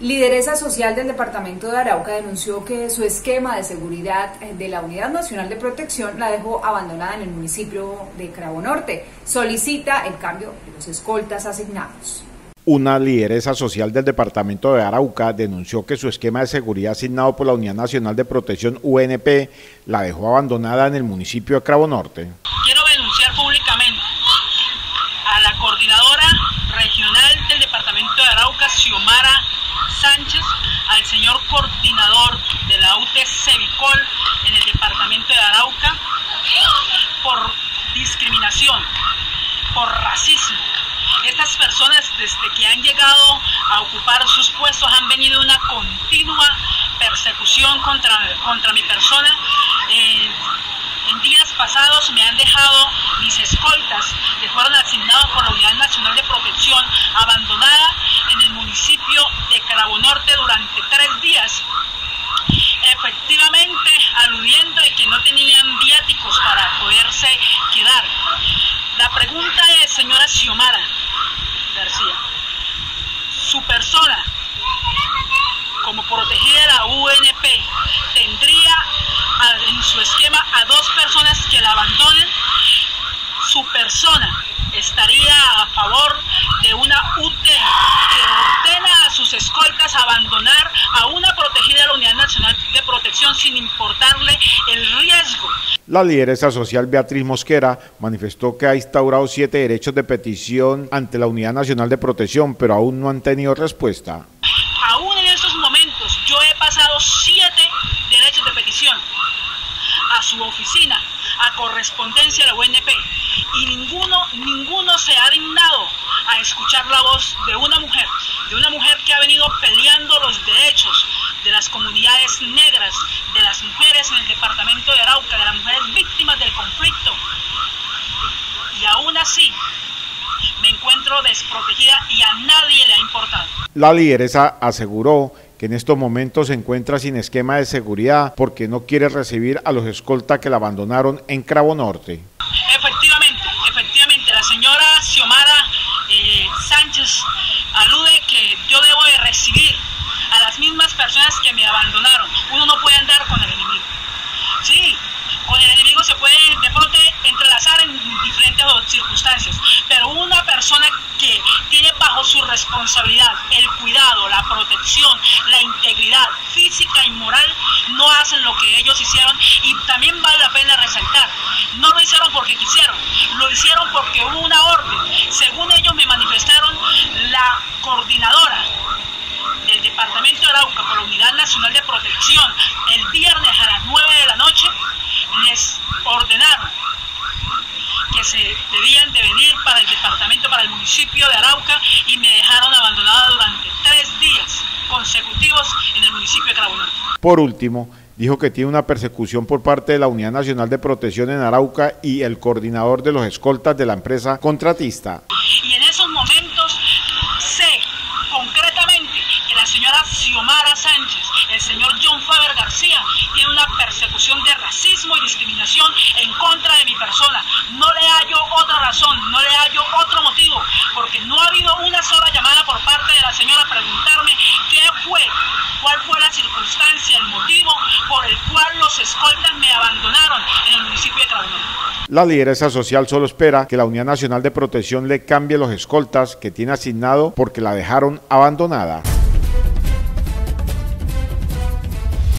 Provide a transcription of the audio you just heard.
Lideresa social del departamento de Arauca denunció que su esquema de seguridad de la Unidad Nacional de Protección la dejó abandonada en el municipio de Cravo Norte. Solicita el cambio de los escoltas asignados. Una lideresa social del departamento de Arauca denunció que su esquema de seguridad asignado por la Unidad Nacional de Protección UNP la dejó abandonada en el municipio de Cravo Norte denunciar públicamente a la coordinadora regional del departamento de Arauca, Xiomara Sánchez, al señor coordinador de la UT Sevicol en el departamento de Arauca, por discriminación, por racismo. Estas personas desde que han llegado a ocupar sus puestos han venido una continua persecución contra, contra mi persona. Eh, en días pasados me han dejado mis escoltas que fueron asignados por la Unidad Nacional de Protección abandonada en el municipio de Carabo Norte durante tres días efectivamente aludiendo de que no tenían viáticos para poderse quedar. La pregunta es, señora Xiomara García, su persona como protegida la UNP tendría en su esquema a dos personas que la abandonen, su persona estaría a favor de una UT que ordena a sus escoltas abandonar a una protegida de la Unidad Nacional de Protección sin importarle el riesgo. La lideresa social Beatriz Mosquera manifestó que ha instaurado siete derechos de petición ante la Unidad Nacional de Protección, pero aún no han tenido respuesta. Aún en estos momentos yo he pasado siete derechos de petición a su oficina, a correspondencia de la UNP, y ninguno, ninguno se ha dignado a escuchar la voz de una mujer, de una mujer que ha venido peleando los derechos de las comunidades negras, de las mujeres en el departamento de Arauca, de las mujeres víctimas del conflicto. Y aún así, desprotegida y a nadie le ha importado. La lideresa aseguró que en estos momentos se encuentra sin esquema de seguridad porque no quiere recibir a los escoltas que la abandonaron en Cravo Norte. Efectivamente, efectivamente, la señora Xiomara eh, Sánchez alude que yo debo de recibir a las mismas personas que me abandonaron. Uno no puede andar con el enemigo. Sí, con el enemigo se puede de pronto entrelazar en diferentes circunstancias, pero una persona que tiene bajo su responsabilidad el cuidado, la protección, la integridad física y moral, no hacen lo que ellos hicieron y también vale la pena resaltar, no lo hicieron porque quisieron, lo hicieron porque hubo una orden. Según ellos me manifestaron, la coordinadora del Departamento de Arauca por la Unidad Nacional de Protección el viernes a las 9 de la noche les ordenaron que se debían de venir para el departamento, para el municipio de Arauca y me dejaron abandonada durante tres días consecutivos en el municipio de Carabonorte. Por último, dijo que tiene una persecución por parte de la Unidad Nacional de Protección en Arauca y el coordinador de los escoltas de la empresa contratista. Y en esos momentos sé concretamente que la señora Xiomara Sánchez, el señor John Faber García, tiene una persecución de racismo y discriminación en contra de mi persona. No le hallo otra razón, no le hallo otro motivo, porque no ha habido una sola llamada por parte de la señora a preguntarme qué fue, cuál fue la circunstancia, el motivo por el cual escoltas me abandonaron en el municipio de. La lideresa social solo espera que la Unidad Nacional de Protección le cambie los escoltas que tiene asignado porque la dejaron abandonada.